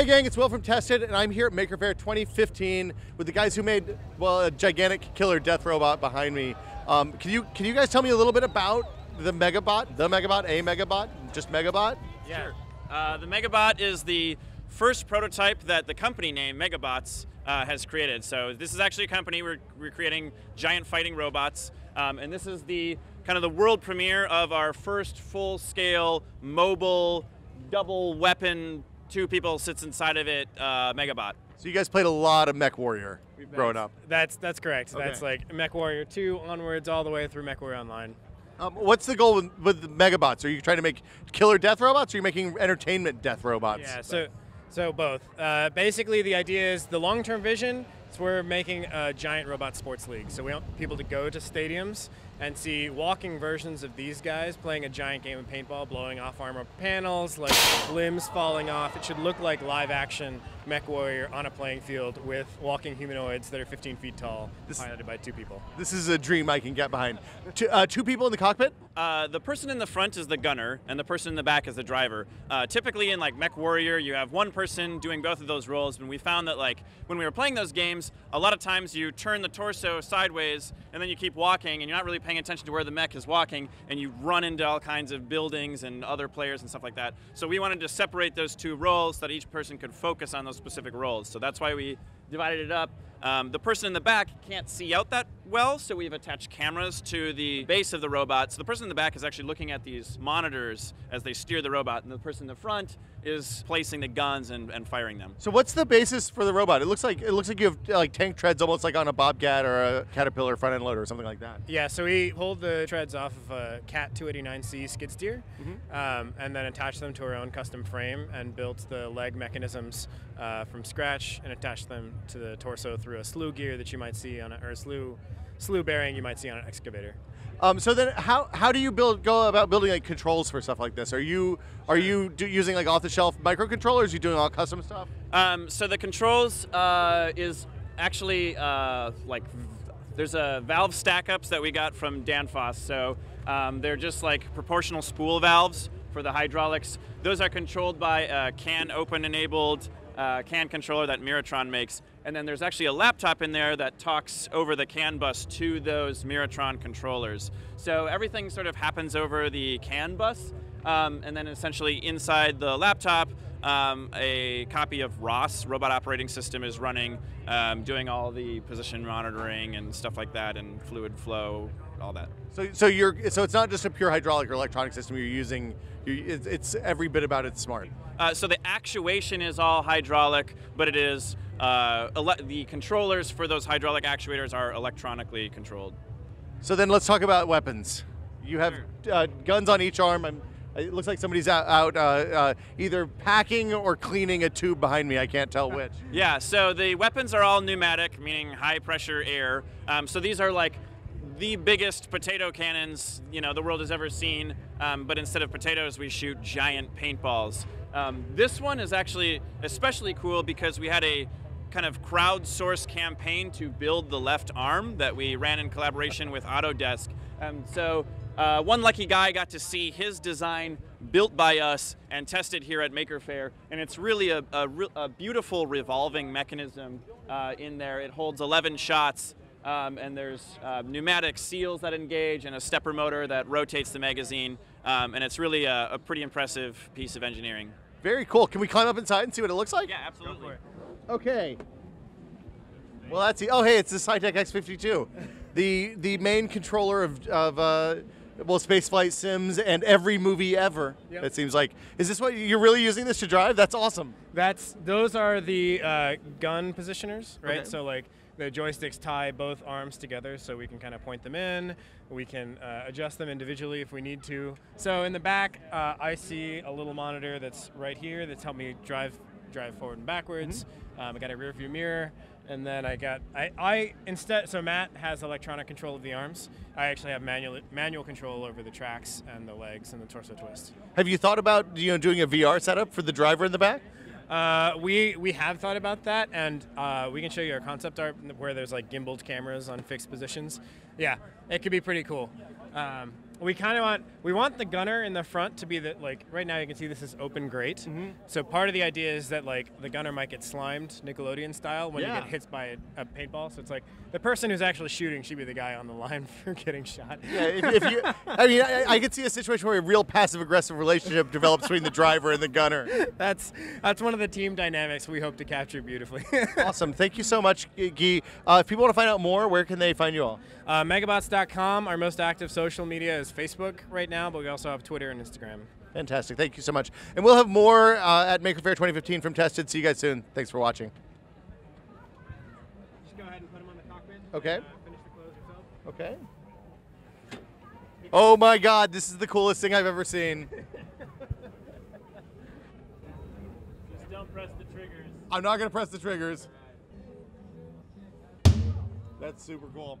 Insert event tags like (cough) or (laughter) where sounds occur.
Hey gang, it's Will from Tested, and I'm here at Maker Faire 2015 with the guys who made well a gigantic killer death robot behind me. Um, can you can you guys tell me a little bit about the Megabot, the Megabot, a Megabot, just Megabot? Yeah. Sure. Uh, the Megabot is the first prototype that the company name Megabots uh, has created. So this is actually a company we're, we're creating giant fighting robots, um, and this is the kind of the world premiere of our first full-scale mobile double weapon two people sits inside of it, uh, Megabot. So you guys played a lot of Mech Warrior growing up. That's that's correct. Okay. That's like Mech Warrior 2 onwards, all the way through Mech Warrior Online. Um, what's the goal with, with the Megabots? Are you trying to make killer death robots, or are you making entertainment death robots? Yeah, so so both. Uh, basically, the idea is the long-term vision is we're making a giant robot sports league. So we want people to go to stadiums and see walking versions of these guys playing a giant game of paintball, blowing off armor panels, like limbs falling off. It should look like live action Mech Warrior on a playing field with walking humanoids that are 15 feet tall, this, piloted by two people. This is a dream I can get behind. Two, uh, two people in the cockpit? Uh, the person in the front is the gunner, and the person in the back is the driver. Uh, typically, in like Mech Warrior, you have one person doing both of those roles, and we found that like when we were playing those games, a lot of times you turn the torso sideways, and then you keep walking, and you're not really paying attention to where the mech is walking, and you run into all kinds of buildings and other players and stuff like that. So we wanted to separate those two roles so that each person could focus on those specific roles. So that's why we divided it up. Um, the person in the back can't see out that well, so we've attached cameras to the base of the robot. So the person in the back is actually looking at these monitors as they steer the robot, and the person in the front is placing the guns and, and firing them. So what's the basis for the robot? It looks like it looks like you have like tank treads, almost like on a Bobcat or a Caterpillar front end loader or something like that. Yeah. So we pulled the treads off of a Cat 289C skid steer, mm-hmm. um, and then attached them to our own custom frame and built the leg mechanisms uh, from scratch and attached them to the torso through a slew gear that you might see on a or a slew slew bearing you might see on an excavator. Um, so then, how, how do you build go about building like controls for stuff like this? Are you are you do, using like off the shelf microcontrollers? Are you doing all custom stuff? Um, so the controls uh, is actually uh, like there's a valve stack ups that we got from Danfoss. So um, they're just like proportional spool valves for the hydraulics. Those are controlled by a CAN open enabled uh, CAN controller that Miratron makes. And then there's actually a laptop in there that talks over the CAN bus to those Miratron controllers. So everything sort of happens over the CAN bus. Um, and then essentially inside the laptop, um, a copy of ROS, Robot Operating System, is running, um, doing all the position monitoring and stuff like that, and fluid flow, all that. So, so you're so it's not just a pure hydraulic or electronic system. You're using, you, it's, it's, every bit about it smart. Uh, so the actuation is all hydraulic, but it is uh, the controllers for those hydraulic actuators are electronically controlled. So then let's talk about weapons. You have uh, guns on each arm. I'm, it looks like somebody's out, out uh, uh, either packing or cleaning a tube behind me. I can't tell which. (laughs) yeah, so the weapons are all pneumatic, meaning high pressure air. Um, so these are like the biggest potato cannons you know the world has ever seen. Um, but instead of potatoes, we shoot giant paintballs. Um, this one is actually especially cool because we had a kind of crowdsourced campaign to build the left arm that we ran in collaboration with Autodesk. Um, so uh, one lucky guy got to see his design built by us and tested here at Maker Faire, and it's really a, a, a beautiful revolving mechanism uh, in there. It holds 11 shots, um, and there's uh, pneumatic seals that engage and a stepper motor that rotates the magazine, um, and it's really a, a pretty impressive piece of engineering. Very cool. Can we climb up inside and see what it looks like? Yeah, absolutely. Okay. Well, that's the. Oh, hey, it's the Saitek X52, the the main controller of of uh, well, spaceflight sims and every movie ever. Yep. It seems like. Is this what you're really using this to drive? That's awesome. That's those are the uh, gun positioners, right? Okay. So like the joysticks tie both arms together so we can kind of point them in. We can uh, adjust them individually if we need to. So in the back, uh, I see a little monitor that's right here that's helped me drive drive forward and backwards. Mm-hmm. Um, I got a rear view mirror, and then I got I, I instead. So Matt has electronic control of the arms. I actually have manual manual control over the tracks and the legs and the torso twist. Have you thought about you know doing a VR setup for the driver in the back? Uh, we we have thought about that, and uh, we can show you our concept art where there's like gimbaled cameras on fixed positions. Yeah, it could be pretty cool. Um, we kind of want we want the gunner in the front to be the like right now you can see this is open grate. Mm-hmm. So part of the idea is that like the gunner might get slimed Nickelodeon style when you get hit by a, a paintball. So it's like the person who's actually shooting should be the guy on the (laughs) line for getting shot. Yeah, if, if you, I mean, I, I could see a situation where a real passive-aggressive relationship develops between the driver and the gunner. (laughs) that's that's one of the team dynamics we hope to capture beautifully. (laughs) Awesome. Thank you so much, Guy. Uh, if people want to find out more, where can they find you all? uh, megabots.com. Our most active social media is Facebook right now, but we also have Twitter and Instagram. Fantastic. Thank you so much. And we'll have more uh, at Maker Faire 2015 from Tested. See you guys soon. Thanks for watching. Just go ahead and put them on the cockpit. Okay. finish the close yourself. Okay. Oh my God, this is the coolest thing I've ever seen. (laughs) Just don't press the triggers. I'm not going to press the triggers. That's super cool.